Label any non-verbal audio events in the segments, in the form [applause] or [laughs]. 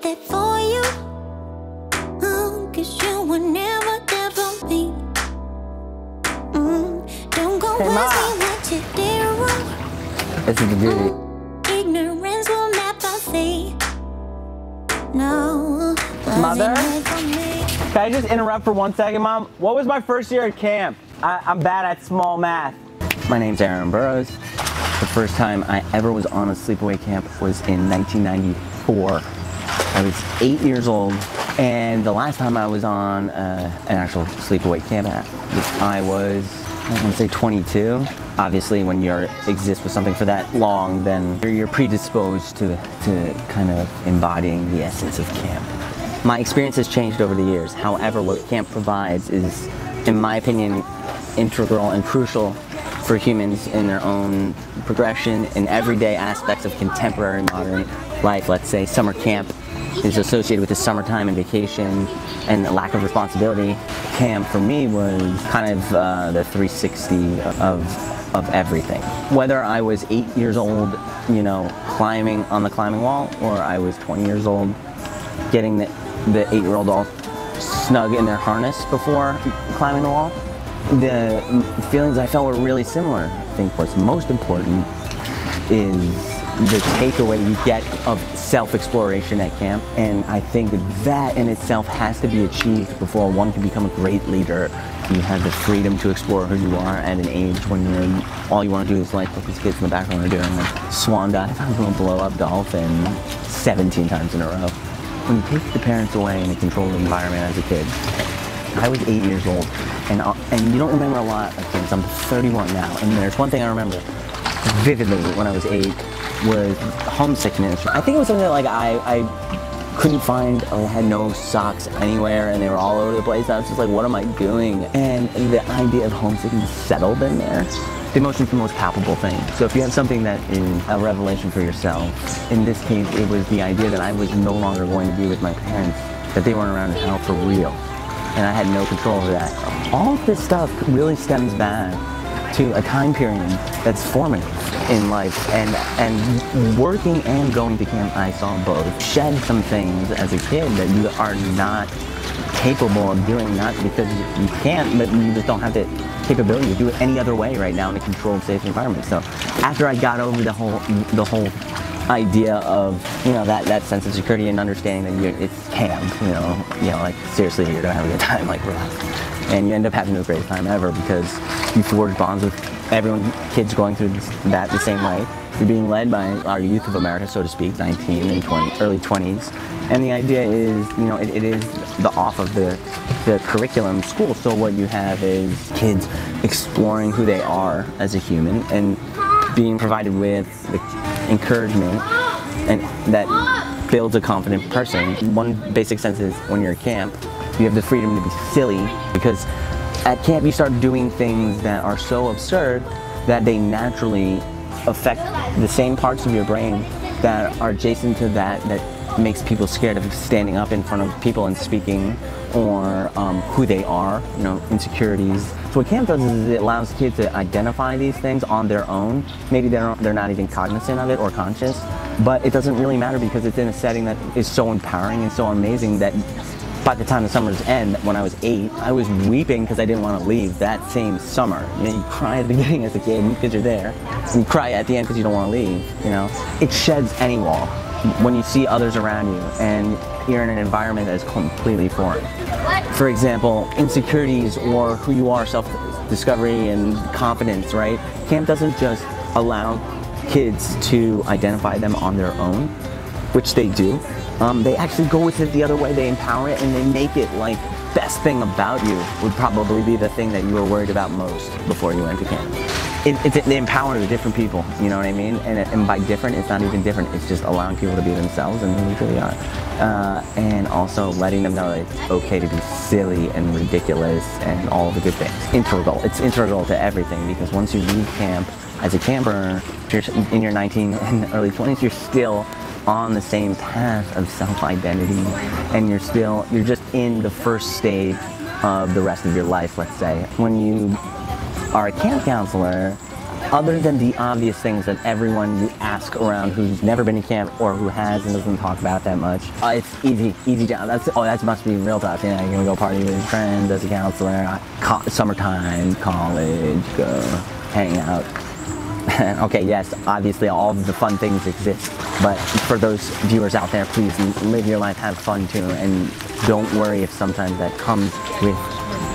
did that for you. Oh, cause you were never there for me. Mm, don't go Hey, ask me what you did wrong. Is the beauty. Ignorance will never see. No, Mother? meant for me. Can I just interrupt for one second, Mom? What was my first year at camp? I, I'm bad at small math. My name's Aaron Boroughs. The first time I ever was on a sleepaway camp was in 1994. I was eight years old, and the last time I was on uh, an actual sleepaway camp, I was, I want to say 22. Obviously, when you exist with something for that long, then you're predisposed to, to kind of embodying the essence of camp. My experience has changed over the years. However, what camp provides is, in my opinion, integral and crucial for humans in their own progression in everyday aspects of contemporary modern life. Let's say summer camp is associated with the summertime and vacation and the lack of responsibility. Camp for me was kind of uh, the 360 of, of everything. Whether I was eight years old, you know, climbing on the climbing wall, or I was 20 years old getting the, the eight-year-old all snug in their harness before climbing the wall. The feelings I felt were really similar. I think what's most important is the takeaway you get of self-exploration at camp. And I think that in itself has to be achieved before one can become a great leader. You have the freedom to explore who you are at an age when you're, all you want to do is like what these kids in the background are doing, like swan dive onto a blow-up dolphin 17 times in a row. When you take the parents away in a controlled environment as a kid, I was eight years old, and uh, and you don't remember a lot of things. I'm 31 now, and there's one thing I remember vividly when I was eight was homesickness. I think it was something that like I, I couldn't find, I had no socks anywhere, and they were all over the place. I was just like, what am I doing? And the idea of homesickness settled in there. The emotion's the most palpable thing. So if you have something that is a revelation for yourself, in this case, it was the idea that I was no longer going to be with my parents, that they weren't around hell for real and I had no control over that. All of this stuff really stems back to a time period that's formative in life. And and working and going to camp I saw both. Shed some things as a kid that you are not capable of doing not because you can't but you just don't have the capability to do it any other way right now in a controlled safe environment. So after I got over the whole the whole idea of you know that that sense of security and understanding that you're, it's camp you know you know like seriously you're gonna have a good time like relax and you end up having the greatest time ever because you forge bonds with everyone kids going through that the same way. You're being led by our youth of America so to speak 19 and 20 early 20s and the idea is you know it, it is the off of the the curriculum. School so what you have is kids exploring who they are as a human and being provided with the encouragement and that builds a confident person. One basic sense is when you're at camp, you have the freedom to be silly because at camp you start doing things that are so absurd that they naturally affect the same parts of your brain that are adjacent to that that makes people scared of standing up in front of people and speaking or um, who they are, you know, insecurities. So what camp does is it allows kids to identify these things on their own. Maybe they're, they're not even cognizant of it or conscious, but it doesn't really matter because it's in a setting that is so empowering and so amazing that by the time the summers end, when I was eight, I was weeping because I didn't want to leave that same summer. You know, you cry at the [laughs] beginning as a kid because you're there, and you cry at the end because you don't want to leave, you know? It sheds any wall when you see others around you and you're in an environment that is completely foreign. For example, insecurities or who you are, self-discovery and confidence, right? Camp doesn't just allow kids to identify them on their own, which they do. Um, they actually go with it the other way. They empower it and they make it like best thing about you would probably be the thing that you were worried about most before you went to camp. It, it's, they empower the different people, you know what I mean? And, and by different, it's not even different. It's just allowing people to be themselves and who they truly are. Uh, and also letting them know it's okay to be silly and ridiculous and all the good things. Integral. It's integral to everything because once you leave camp as a camper, you're in your 19 and [laughs] early 20s, you're still on the same path of self-identity and you're still you're just in the first stage of the rest of your life let's say when you are a camp counselor other than the obvious things that everyone you ask around who's never been to camp or who has and doesn't talk about that much, uh, it's easy, easy job. That's oh, that must be real tough. You know, you're gonna go party with your friends as a counselor, uh, co- summertime, college, go hang out. [laughs] okay, yes, obviously all the fun things exist, but for those viewers out there, please live your life, have fun too, and don't worry if sometimes that comes with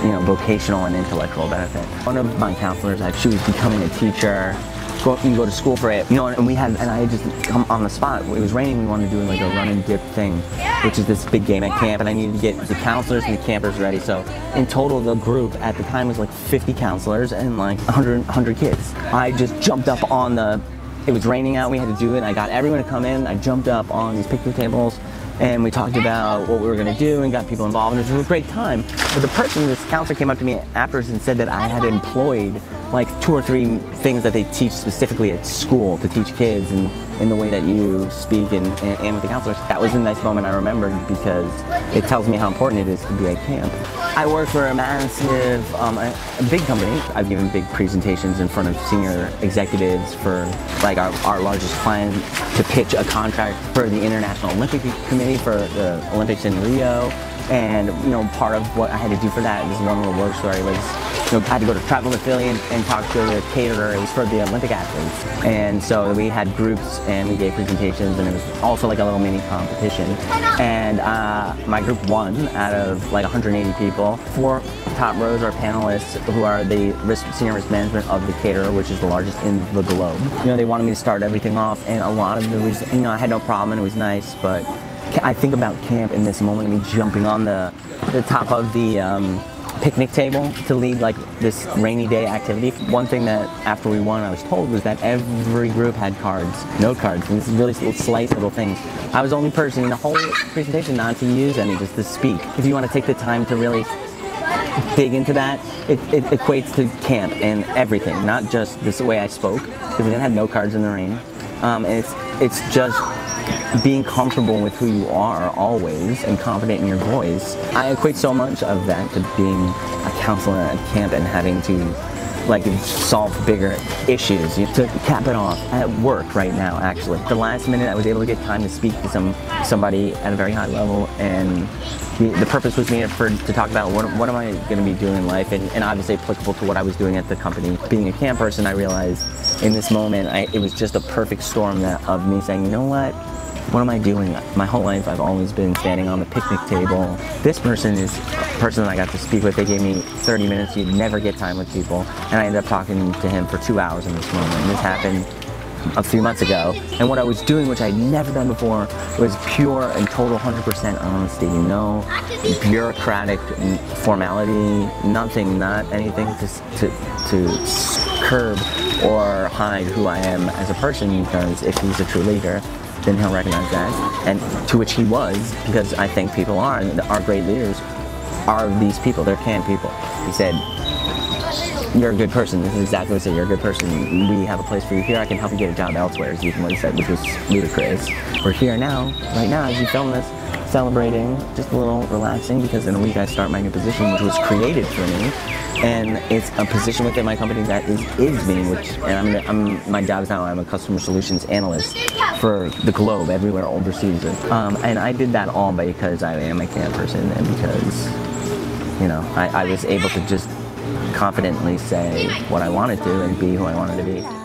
you know, vocational and intellectual benefit. One of my counselors, she was becoming a teacher. Go, you go to school for it, you know, and we had, and I had just come on the spot. It was raining, we wanted to do like a run and dip thing, which is this big game at camp, and I needed to get the counselors and the campers ready. So in total, the group at the time was like 50 counselors and like 100, 100 kids. I just jumped up on the, it was raining out, we had to do it. I got everyone to come in, I jumped up on these picnic tables, and we talked about what we were going to do and got people involved and it was a great time but the person this counselor came up to me afterwards and said that i had employed like two or three things that they teach specifically at school to teach kids and in the way that you speak and, and, and with the counselors. That was a nice moment I remembered because it tells me how important it is to be at camp. I work for a massive, um, a, a, big company. I've given big presentations in front of senior executives for like our, our largest client to pitch a contract for the International Olympic Committee for the Olympics in Rio. And you know, part of what I had to do for that, one little work story was you know, I had to go to Travel Affiliate and talk to the caterer. It was for the Olympic athletes. And so we had groups and we gave presentations and it was also like a little mini competition. And uh, my group won out of like 180 people. Four top rows are panelists who are the risk, senior risk management of the caterer, which is the largest in the globe. You know, they wanted me to start everything off and a lot of the reasons, you know, I had no problem and it was nice, but I think about camp in this moment me jumping on the, the top of the um, picnic table to lead like this rainy day activity. One thing that after we won I was told was that every group had cards, note cards, and this is really slight little things. I was the only person in the whole presentation not to use any, just to speak. If you want to take the time to really dig into that, it, it equates to camp and everything, not just this way I spoke, because we didn't have no cards in the rain. Um, it's, it's just being comfortable with who you are always and confident in your voice. I equate so much of that to being a counselor at camp and having to like solve bigger issues. You to cap it off at work right now, actually. The last minute I was able to get time to speak to some somebody at a very high level and the, the purpose was made for to talk about what, what am I going to be doing in life and, and obviously applicable to what I was doing at the company. Being a camp person, I realized in this moment I, it was just a perfect storm that, of me saying, you know what, what am I doing? My whole life I've always been standing on the picnic table. This person is a person that I got to speak with. They gave me 30 minutes. You'd never get time with people. And I ended up talking to him for two hours in this moment. And this happened a few months ago. And what I was doing, which I'd never done before, was pure and total 100% honesty. No bureaucratic formality, nothing, not anything to, to, to curb or hide who I am as a person because if he's a true leader, then he'll recognize that. And to which he was, because I think people are, and our great leaders are these people, they're can people. He said, you're a good person. This is exactly what he said. You're a good person. We have a place for you here. I can help you get a job elsewhere, is even what he said, which was ludicrous. We're here now, right now, as you film this, celebrating, just a little relaxing, because in a week I start my new position, which was created for me and it's a position within my company that is, is me, which, and I'm, I'm, my job is now I'm a customer solutions analyst for the globe, everywhere overseas. Um, and I did that all because I am a camp person and because, you know, I, I was able to just confidently say what I wanted to and be who I wanted to be.